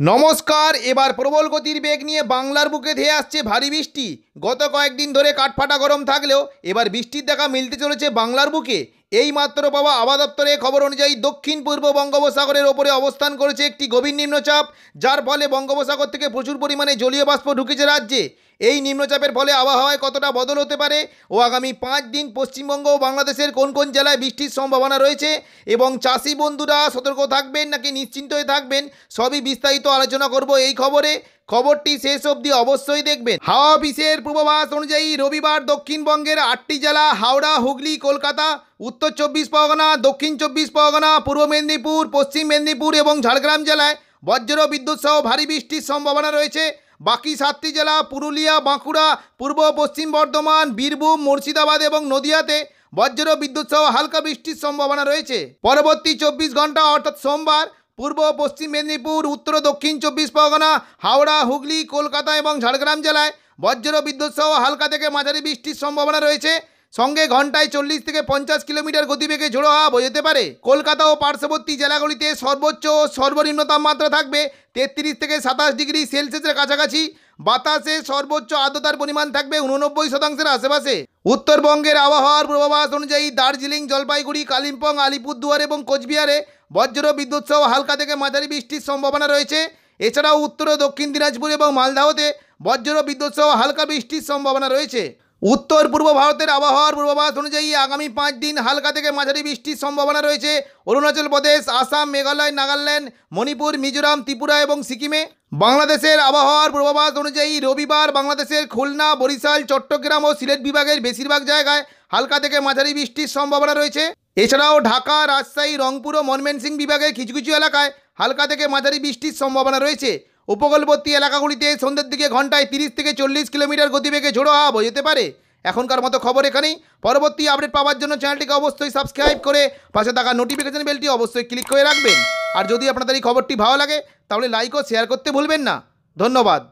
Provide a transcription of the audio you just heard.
নমস্কার, এবার প্রবল গতির বেগ নিয়ে বাংলার বুকে ধেয়ে আসছে ভারী বৃষ্টি। গত কয়েকদিন ধরে কাঠফাটা গরম থাকলেও এবার বৃষ্টির দেখা মিলতে চলেছে বাংলার বুকে। এই মাত্র পাওয়া আবহাওয়া দপ্তরের খবর অনুযায়ী দক্ষিণ পূর্ব বঙ্গোপসাগরের ওপরে অবস্থান করেছে একটি গভীর নিম্নচাপ, যার ফলে বঙ্গোপসাগর থেকে প্রচুর পরিমাণে জলীয় বাষ্প ঢুকেছে রাজ্যে। এই নিম্নচাপের ফলে আবহাওয়ায় কতটা বদল হতে পারে ও আগামী পাঁচ দিন পশ্চিমবঙ্গ ও বাংলাদেশের কোন কোন জেলায় বৃষ্টির সম্ভাবনা রয়েছে এবং চাষি বন্ধুরা সতর্ক থাকবেন নাকি নিশ্চিন্ত হয়ে থাকবেন, সবই বিস্তারিত আলোচনা করব এই খবরে। খবরটি শেষ অবধি অবশ্যই দেখবেন। হাওয়া অফিসের পূর্বাভাস অনুযায়ী রবিবার দক্ষিণবঙ্গের আটটি জেলা, হাওড়া, হুগলি, কলকাতা, উত্তর চব্বিশ পরগনা, দক্ষিণ চব্বিশ পরগনা, পূর্ব মেদিনীপুর, পশ্চিম মেদিনীপুর এবং ঝাড়গ্রাম জেলায় বজ্র বিদ্যুৎ সহ ভারী বৃষ্টির সম্ভাবনা রয়েছে। বাকি সাতটি জেলা, পুরুলিয়া, বাঁকুড়া, পূর্ব পশ্চিম বর্ধমান, বীরভূম, মুর্শিদাবাদ এবং নদিয়াতে বজ্র বিদ্যুৎ সহ হালকা বৃষ্টির সম্ভাবনা রয়েছে। পরবর্তী চব্বিশ ঘণ্টা, অর্থাৎ সোমবার পূর্ব, পশ্চিম মেদিনীপুর, উত্তর, দক্ষিণ চব্বিশ পরগনা, হাওড়া, হুগলি, কলকাতা এবং ঝাড়গ্রাম জেলায় বজ্র বিদ্যুৎ সহ হালকা থেকে মাঝারি বৃষ্টির সম্ভাবনা রয়েছে। সঙ্গে ঘন্টায় চল্লিশ থেকে পঞ্চাশ কিলোমিটার গতিবেগে ঝোড়ো হাওয়া বইতে পারে। কলকাতা ও পার্শ্ববর্তী জেলাগুলিতে সর্বোচ্চ ও সর্বনিম্ন তাপমাত্রা থাকবে তেত্রিশ থেকে সাতাশ ডিগ্রি সেলসিয়াসের কাছাকাছি। বাতাসে সর্বোচ্চ আর্দ্রতার পরিমাণ থাকবে উননব্বই শতাংশের আশেপাশে। উত্তরবঙ্গের আবহাওয়ার পূর্বাভাস অনুযায়ী দার্জিলিং, জলপাইগুড়ি, কালিম্পং, আলিপুরদুয়ার এবং কোচবিহারে বজ্র বিদ্যুৎ সহ হালকা থেকে মাঝারি বৃষ্টির সম্ভাবনা রয়েছে। এছাড়াও উত্তর ও দক্ষিণ দিনাজপুর এবং মালদাহতে বজ্র বিদ্যুৎ সহ হালকা বৃষ্টির সম্ভাবনা রয়েছে। উত্তর পূর্ব ভারতের আবহাওয়ার পূর্বাভাস অনুযায়ী আগামী পাঁচ দিন হালকা থেকে মাঝারি বৃষ্টির সম্ভাবনা রয়েছে। অরুণাচল প্রদেশ, আসাম, মেঘালয়, নাগাল্যান্ড, মণিপুর, মিজোরাম, ত্রিপুরা এবং সিকিমে। বাংলাদেশের আবহাওয়ার পূর্বাভাস অনুযায়ী রবিবার বাংলাদেশের খুলনা, বরিশাল, চট্টগ্রাম ও সিলেট বিভাগের বেশিরভাগ জায়গায় হালকা থেকে মাঝারি বৃষ্টির সম্ভাবনা রয়েছে। এছাড়াও ঢাকা, রাজশাহী, রংপুর ও ময়মনসিং বিভাগের কিছু কিছু এলাকায় হালকা থেকে মাঝারি বৃষ্টির সম্ভাবনা রয়েছে। উপকূলবর্তী এলাকাগুলিতে সন্ধ্যের দিকে ঘন্টায় তিরিশ থেকে চল্লিশ কিলোমিটার গতিবেগে ঝোড়ো হাওয়া বোঝাতে পারে। এখনকার মতো খবর এখানেই। পরবর্তী আপডেট পাওয়ার জন্য চ্যানেলটিকে অবশ্যই সাবস্ক্রাইব করে পাশে থাকা নোটিফিকেশন বেলটি অবশ্যই ক্লিক করে রাখবেন। আর যদি আপনাদের এই খবরটি ভালো লাগে, তাহলে লাইক ও শেয়ার করতে ভুলবেন না। ধন্যবাদ।